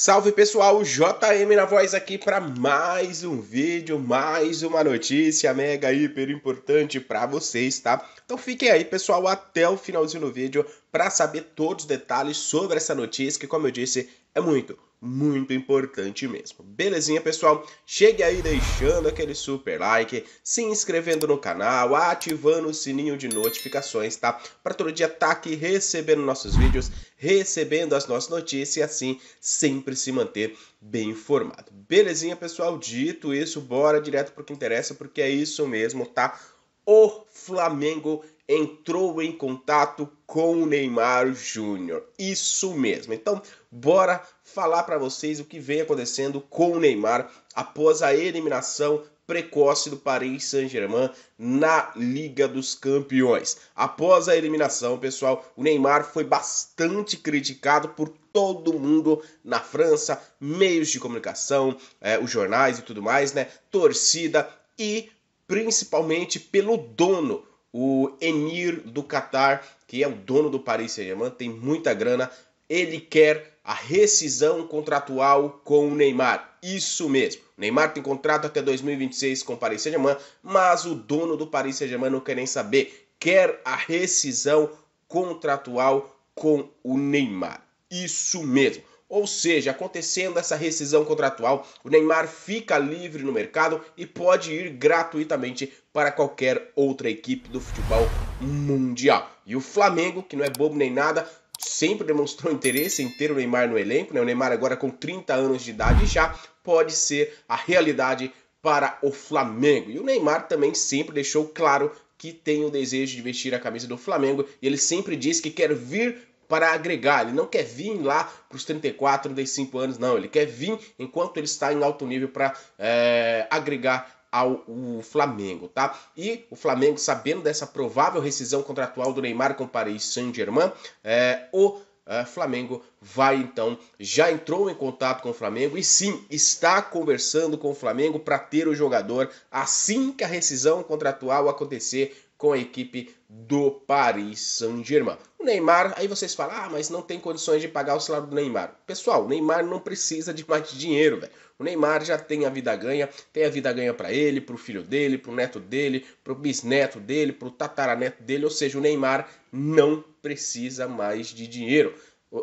Salve pessoal, JM na voz aqui para mais um vídeo, mais uma notícia mega hiper importante para vocês, tá? Então fiquem aí pessoal até o finalzinho do vídeo para saber todos os detalhes sobre essa notícia que como eu disse é muito, muito importante mesmo. Belezinha, pessoal? Chegue aí deixando aquele super like, se inscrevendo no canal, ativando o sininho de notificações, tá? Para todo dia estar tá aqui recebendo nossos vídeos, recebendo as nossas notícias e assim sempre se manter bem informado. Belezinha, pessoal? Dito isso, bora direto pro que interessa, porque é isso mesmo, tá? O Flamengo entrou em contato com o Neymar Júnior. Isso mesmo. Então, bora falar para vocês o que vem acontecendo com o Neymar após a eliminação precoce do Paris Saint-Germain na Liga dos Campeões. Após a eliminação, pessoal, o Neymar foi bastante criticado por todo mundo na França, meios de comunicação, é, os jornais e tudo mais, né? Torcida e principalmente pelo dono o Emir do Qatar, que é o dono do Paris Saint-Germain, tem muita grana, ele quer a rescisão contratual com o Neymar. Isso mesmo. O Neymar tem contrato até 2026 com o Paris Saint-Germain, mas o dono do Paris Saint-Germain não quer nem saber. Quer a rescisão contratual com o Neymar. Isso mesmo. Ou seja, acontecendo essa rescisão contratual, o Neymar fica livre no mercado e pode ir gratuitamente para qualquer outra equipe do futebol mundial. E o Flamengo, que não é bobo nem nada, sempre demonstrou interesse em ter o Neymar no elenco, né? O Neymar agora com 30 anos de idade já pode ser a realidade para o Flamengo. E o Neymar também sempre deixou claro que tem o desejo de vestir a camisa do Flamengo e ele sempre diz que quer vir para agregar. Ele não quer vir lá para os 34, 35 anos, não. Ele quer vir enquanto ele está em alto nível para é, agregar ao Flamengo, tá? E o Flamengo, sabendo dessa provável rescisão contratual do Neymar com o Paris Saint-Germain, é, o é, Flamengo vai então, já entrou em contato com o Flamengo e sim, está conversando com o Flamengo para ter o jogador assim que a rescisão contratual acontecer com a equipe do Paris Saint-Germain. O Neymar, aí vocês falam, ah, mas não tem condições de pagar o salário do Neymar. Pessoal, o Neymar não precisa de mais dinheiro, velho. O Neymar já tem a vida ganha, tem a vida ganha para ele, para o filho dele, para o neto dele, para o bisneto dele, para o tataraneto dele, ou seja, o Neymar não precisa mais de dinheiro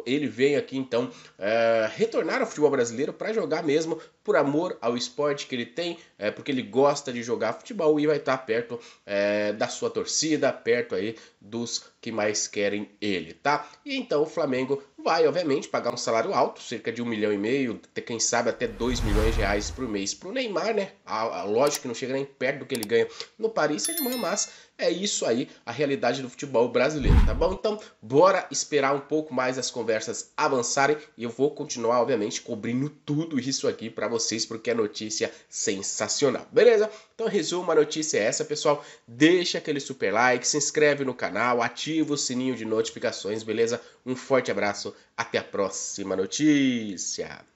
ele vem aqui então é, retornar ao futebol brasileiro para jogar mesmo por amor ao esporte que ele tem, é, porque ele gosta de jogar futebol e vai estar perto é, da sua torcida, perto aí dos que mais querem ele, tá? E então o Flamengo vai, obviamente, pagar um salário alto, cerca de um milhão e meio, quem sabe até dois milhões de reais por mês para o Neymar, né? A, a, lógico que não chega nem perto do que ele ganha no Paris Saint-Germain, mas é isso aí, a realidade do futebol brasileiro, tá bom? Então, bora esperar um pouco mais as conversas avançarem e eu vou continuar, obviamente, cobrindo tudo isso aqui para vocês, porque é notícia sensacional, beleza? Então, resumo, a notícia é essa, pessoal. Deixa aquele super like, se inscreve no canal, ativa o sininho de notificações, beleza? Um forte abraço, até a próxima notícia!